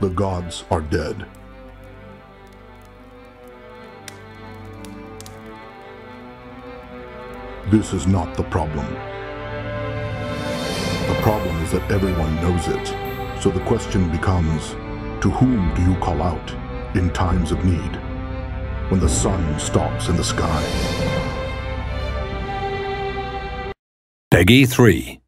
The gods are dead. This is not the problem. The problem is that everyone knows it. So the question becomes, to whom do you call out in times of need? When the sun stops in the sky? PEGI 3.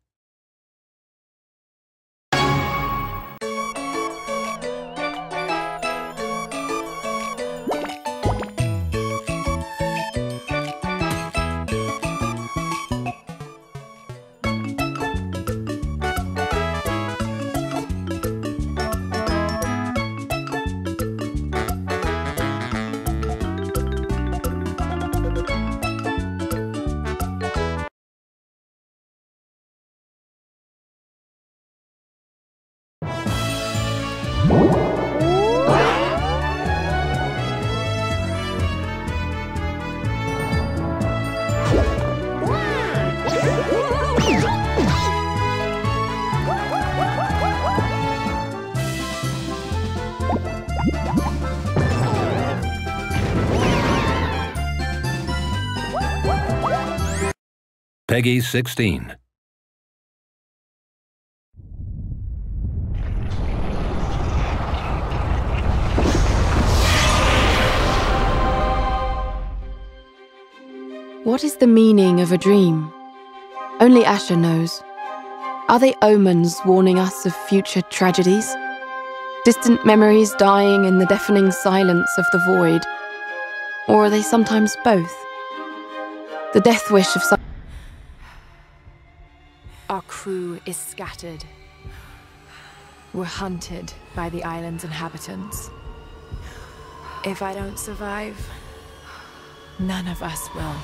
PEGI 16. What is the meaning of a dream? Only Asher knows. Are they omens warning us of future tragedies? Distant memories dying in the deafening silence of the void? Or are they sometimes both? The death wish of some. Our crew is scattered. We're hunted by the island's inhabitants. If I don't survive, none of us will.